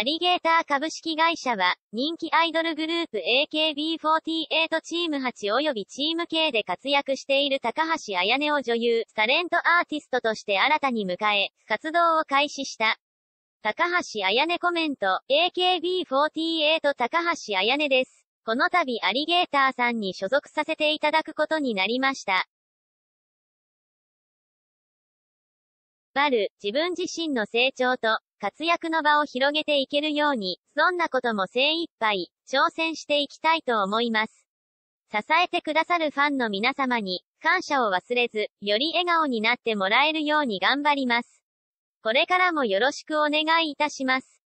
アリゲーター株式会社は、人気アイドルグループ AKB48 チーム8及びチーム K で活躍している高橋彩音を女優、タレントアーティストとして新たに迎え、活動を開始した。高橋彩音コメント、AKB48 高橋彩音です。この度アリゲーターさんに所属させていただくことになりました。バル、自分自身の成長と、活躍の場を広げていけるように、そんなことも精一杯、挑戦していきたいと思います。支えてくださるファンの皆様に、感謝を忘れず、より笑顔になってもらえるように頑張ります。これからもよろしくお願いいたします。